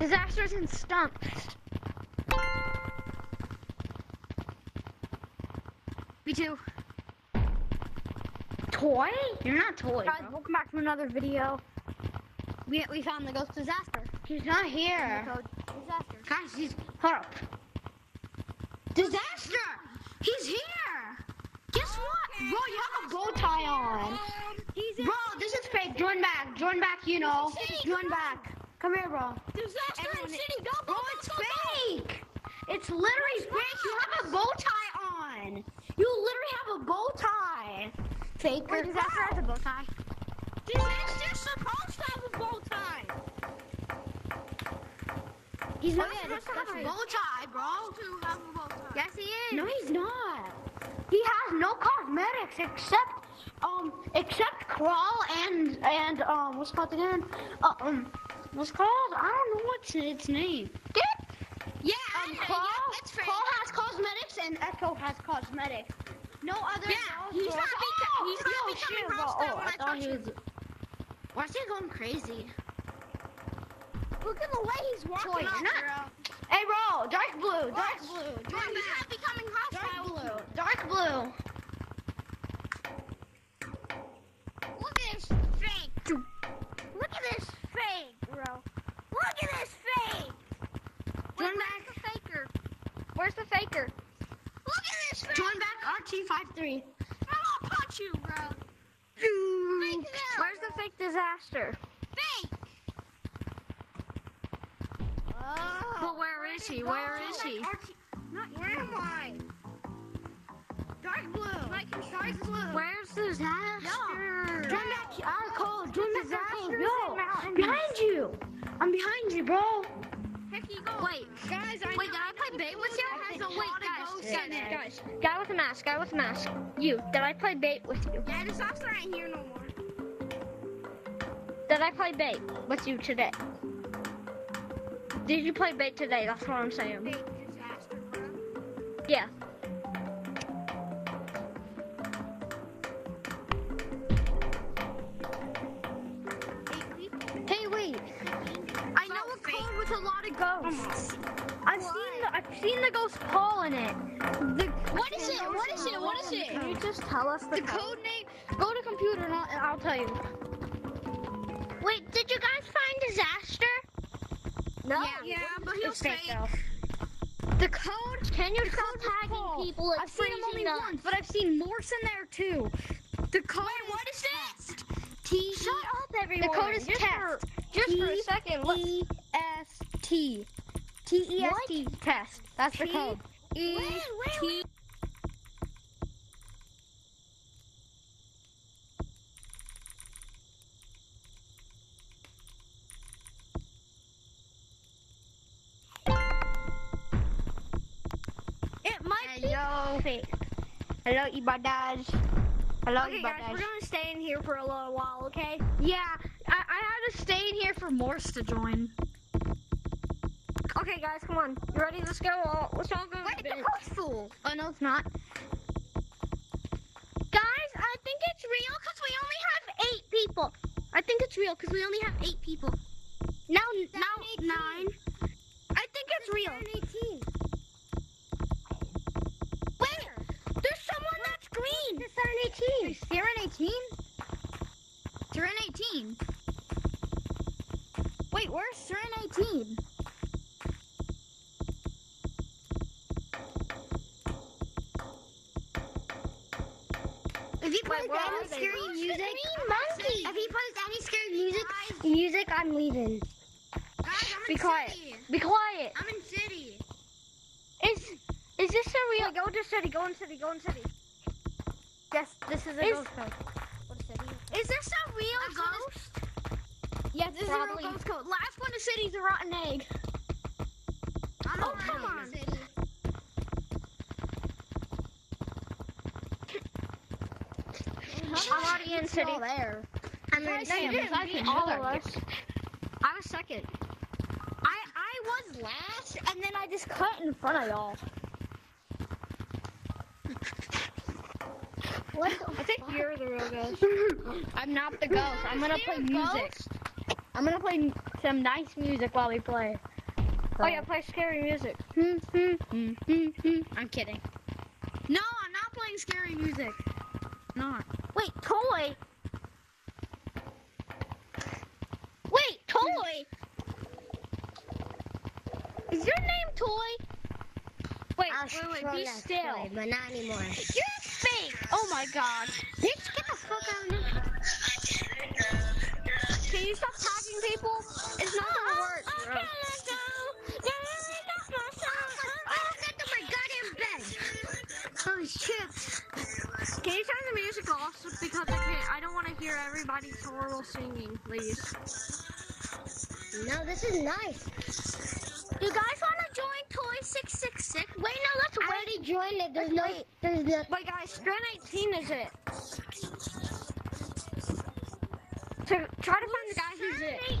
Disasters and stumps. Me too. Toy? You're not toy, Guys, welcome back to another video. We, we found the ghost disaster. He's not here. Disaster. Guys, he's hold up. Disaster! He's here! Guess what? Bro, you have a bow tie on. Um, he's. Bro, this is fake. Join back. Join back, you know. Join back. Come here, bro. Disaster Everyone- in city. Go, Bro, go, it's go, go, go. fake. It's literally fake. You have a bow tie on. You literally have a bow tie. Faker. Wait, disaster has a bow tie. Disaster's supposed to have a bow tie. He's Oh, not yeah, supposed to have a bow tie, bro. To have a bow tie. Yes, he is. No, he's not. He has no cosmetics except um except crawl and and um what's it called again? Uh, um what's called? I don't know what's its name. Yeah, um, know, yeah, that's fake. crawl has cosmetics and Echo has cosmetics. No other. Yeah, he's not Oh, he's not becoming hostile Oh, when I I thought he was. Why is he going crazy? Look at the way he's walking Toy, up, not-. Hey, bro, dark blue, dark Watch. blue, Bro, join he's not becoming hostile. blue, dark blue. Look at this fake. Look at this fake, bro. Look at this fake. Wait, Join where's the faker? Where's the faker? Look at this fake. Join back RT53. I'm gonna punch you, bro. Fake it out. Where's the fake disaster? fake? But where is he? Where is he? Where am I? Dark blue. Dark blue. Where's the disaster? Join back. Ah, Cole. Join back. Cole. Disasters Yo, mountains. behind you. I'm behind you, bro. Heck you go. Wait, guys, I wait, did I play bait with you? Has a Wait, lot guys, guys, guys, guy with a mask, guy with a mask. You, did I play bait with you? Yeah, disaster ain't here no more. Did I play bait with you today? Did you play bait today? That's what I'm saying. Fake disaster, bro. Yeah. Hey, wait. I know a code with a lot of ghosts. I've seen the I've seen the ghost Paul in it. The, What is it? What is it? What is it? Can you just tell us the, The code name. Go to computer and I'll, and I'll tell you. Wait, did you guys find disaster? No. Yeah, but he'll It's fake say. The code? Can you stop tagging people? I've seen them only us. once, but I've seen Morse in there too. The code. Wait, what is this? T. Shut up, everyone. The code is just test. For, just for a second. Look. E S T. T E S T. Test. That's the code. E T. wait. It might Hello. fake. Hello, Ibadah. Hello, Okay, guys, Ibadah. we're gonna stay in here for a little while, okay? Yeah, I, I had to stay in here for Morse to join. Okay, guys, come on. You ready? Let's go. All, let's all go. Wait, the full. Oh, no, it's not. Guys, I think it's real because we only have eight people. I think it's real because we only have eight people. Now, now nine. I think it's real. Wait, there's someone that's green. It's Siren 18. Siren 18? Siren 18. Wait, where's Siren 18? If he plays where any scary music, if he plays any scary music, music, I'm leaving. Guys, I'm Be in quiet. city. Be quiet. I'm in city. Is is this a real? go to city. Go in city. Go in city. Yes, this is a Is- ghost code. What city? Is this a real Last ghost? Yes, this Probably. is a real ghost code. Last one to city's a rotten egg. I'm Oh, come on. City. I'm already in city. there. I'm in city. it's like Beat another all of us. I was second. I I was last, and then I just cut in front of y'all. What? I think you're the real ghost. I'm not the ghost. I'm gonna play music. I'm gonna play some nice music while we play. Oh yeah, play scary music. I'm kidding. No, I'm not playing scary music. Not. Wait, toy. Wait, toy. Is your name Toy? Wait, I'll wait, wait, be still. toy, but not anymore. You're fake. Oh my god. Bitch, get the fuck out of here. Can you stop tagging people? It's not gonna work. bro. To my goddamn bed. Holy shit. Can you turn the music off because I can't? I don't want to hear everybody's horrible singing, please. No, this is nice. You guys want to join Toy 666? Wait, no, let's I wait. already joined it. There's no, there's no. Wait, guys, Stren 18 is it? To try to find the guy who's it. 18.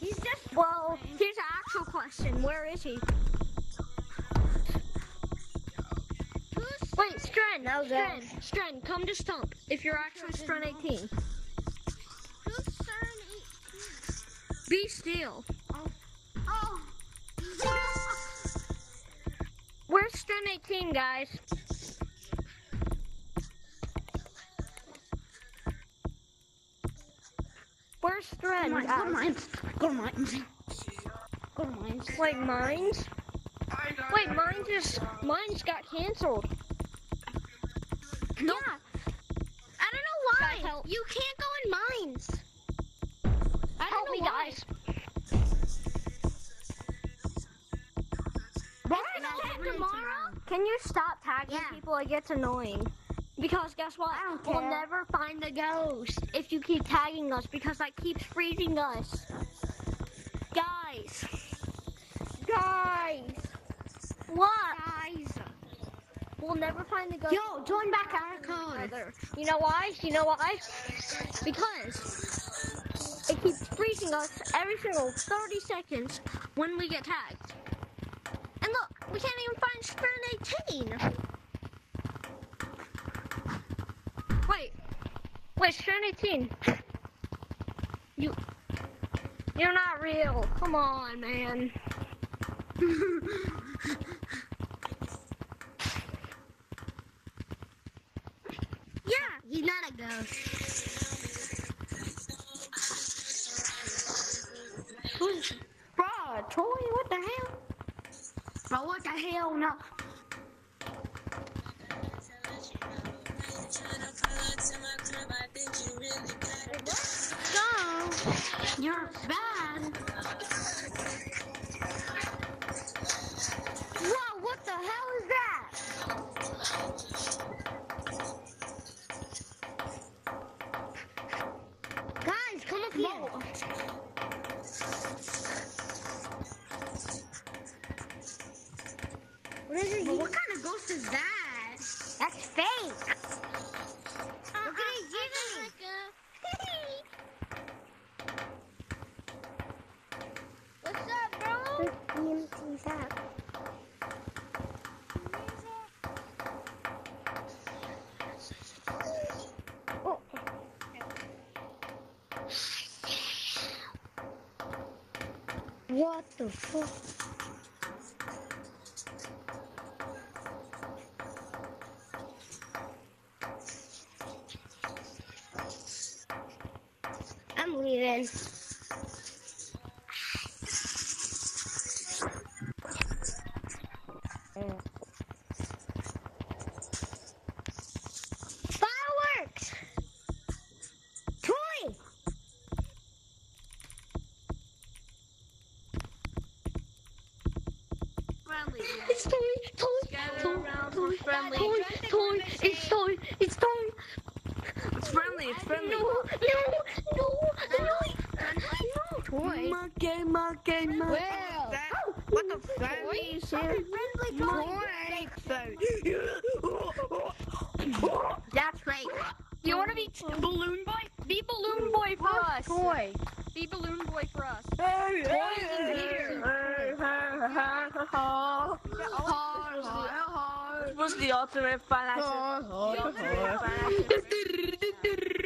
He's just. Well, here's an actual question. Where is he? Wait, Stren. No go. Stren, Stren, come to Stump if you're actually Stren 18. Who's CERN Be still. 15, guys. Where's Thread? Mine, go mines. Go mines. Go mines. Wait, mines? Wait, mine just mine got canceled. Nope. Yeah. I don't know why. You can't go in mines. I don't know me, why. guys. Why not tomorrow? Can you stop tagging Yeah. people? It gets annoying. Because guess what? I don't We'll care. never find the ghost if you keep tagging us because that keeps freezing us. Guys. Guys. What? Guys. We'll never find the ghost. Yo, join back our code. Brother. You know why? You know why? Because it keeps freezing us every single 30 seconds when we get tagged. And look, we can't even find Stern 18. Wait. Wait, Stern 18. You. You're not real. Come on, man. Yeah. He's not a ghost. What the hell? No. Go. You're bad. Whoa, what the hell is that? Guys, come up here. What is it? What kind of ghost is that? That's fake. Look at his using. What's up, bro? Look, EMT's up. Oh. What the fuck? Leaving. Fireworks! Toy! Friendly. It's toy, toy, Gather toy, toy, friendly. toy, toy, it's toy, it's toy. It's friendly. It's friendly. No, no, no, no, no. Toy? Monkey, monkey, monkey. Well, What the fuck? Toy, friendly That's fake. You want to be balloon boy? Be balloon boy for us. toy. Be balloon boy for us. Toys in here. What's the ultimate financial? Mama,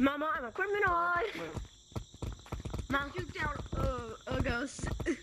Mama, I'm a criminal. Mom, shoot down uh, a ghost.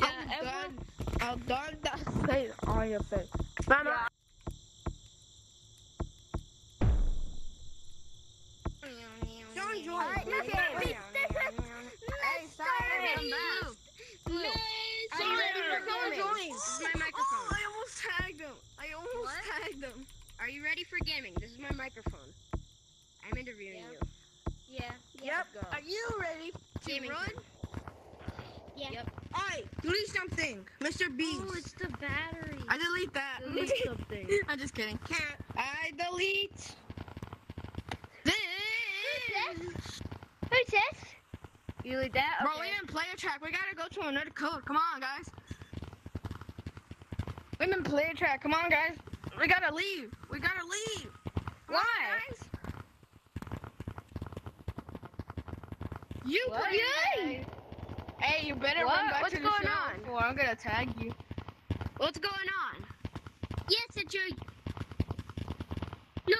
Yeah, I'm everyone- done. I'm done that face on your face. Mama. Don't join. Alright, this is Hey, stop it. Mr. Blue. Mr. Are you ready for Mr. gaming? This is my microphone. Oh, I almost tagged him. I almost What? tagged him. Are you ready for gaming? This is my microphone. I'm interviewing Yeah. you. Yeah. Yep. Let's go. Are you ready to Gaming run? Yeah. Yep. Alright, delete something. Mr. Beast. Oh, it's the battery. I delete that. Delete something. I'm just kidding. Can't. I delete this. Who's this? You delete that? Bro, we didn't play a track. We gotta go to another code. Come on, guys. We didn't play a track. Come on, guys. We gotta leave. We gotta leave. Come on, Why? guys. You What? play. Yay! Hey, you better What? run back What's to the going show, on? Or I'm gonna tag you. What's going on? Yes, it's your. No.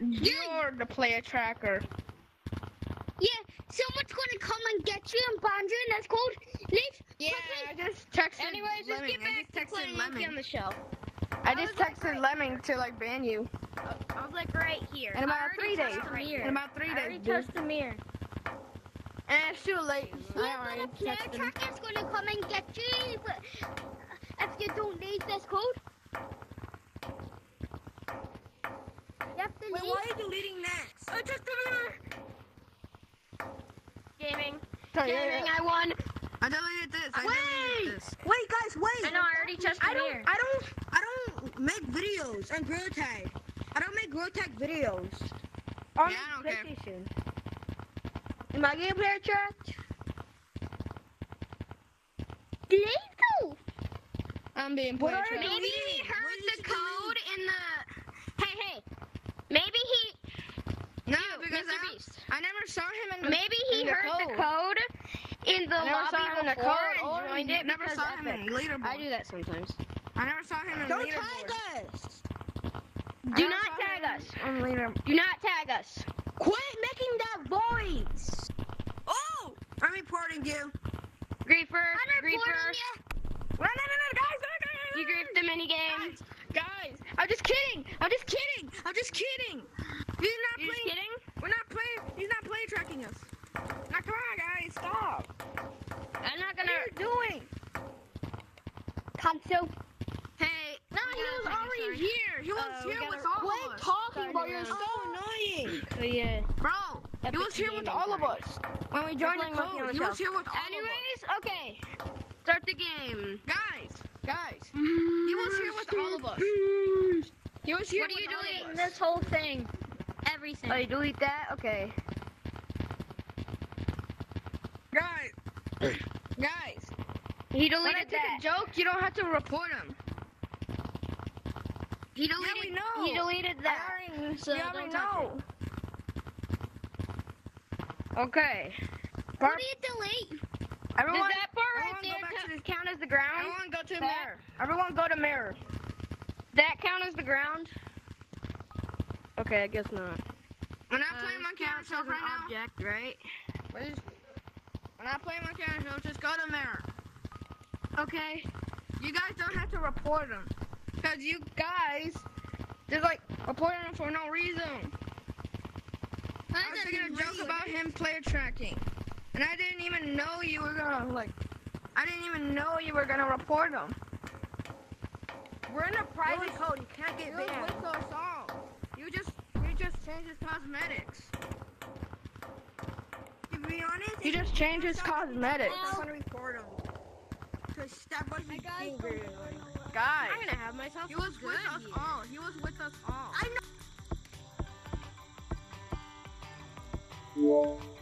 You're the player tracker. Yeah, someone's gonna come and get you and bind you, and that's called. Let's. Yeah, I just texted Anyways, let's Lemming. get back I to just playing texted Monkey on Lemming. the Show. I just texted Lemming to like ban you. I was like right here. In about three days. the mirror. In about three I days, already dude. touched the mirror. And it's too late. I Yeah, already but a player texted him. track is gonna come and get you, but if you don't leave this code. You have to leave. why are you deleting next? I just deleted Gaming. Yeah, Gaming, yeah. I won. I deleted this. I Wait! deleted this. Wait, guys, wait. I know, I already touched the I don't. mirror. I don't. I don't make videos on Grow Tag. I don't make Grow Tag videos. On Yeah, I don't. PlayStation. Am I getting player tracked? Legal. I'm being What player are tracked. Maybe he heard the code in the. Hey, hey. Maybe he. No, You, because Mr. I, Beast. I never saw him in the. Maybe he the heard the code. code in the I never saw lobby him in the before code or and joined it never saw him Epic. in leaderboard. I do that sometimes. I never saw him in Don't leaderboard. tag us. Do not tag him us. On leaderboard. Do not tag us. Quit making that voice. Oh! I'm reporting you. Griefer, I'm Griefer. reporting No, no, no, no, guys, no, no, no, You griefed the minigame. Guys, guys, I'm just kidding. I'm just kidding. I'm just kidding. He's not You just playing. kidding? We're not playing. He's not play tracking us. Now, come on, guys, stop. I'm not What gonna. are you doing? Cancel. Hey. No, he was already here. He was Uh, we here gotta with all Quit of us. talking, bro. Sorry, You're uh, so annoying. So yeah. Bro, he was here with all of us. When we joined the playing Monkey on code, he was here with all Anyways, okay. Start the game. Guys, guys, he was here with all of us. He was here What are you with all of deleting? us. This whole thing. Everything. Oh, you delete that? Okay. Guys, guys, he when I deleted take that. a joke, you don't have to report him. He deleted. yeah, we know. He deleted that. I already, So we already don't touch know. Okay. What do you delete? Everyone, Does that part right everyone go back co- to count as the ground? everyone go to That- mirror. Everyone go to mirror. That count as the ground? Okay, I guess not. When I Uh, play this Monkey on the Shelf an right now, object, right? please. When I play Monkey on Shelf, just go to mirror. Okay. You guys don't have to report them. Because you guys just like reporting them for no reason. I was making a joke about him player tracking. And I didn't even know you were gonna like I didn't even know you were gonna report him. We're in a private code. You can't get You was banned. with us all. You just you just changed his cosmetics. To be honest, You just changed his cosmetics. I'm gonna report him. Cause that was guys angry. Guys. I'm gonna have myself He was good with us here. all. He was with us all. I know. Yeah.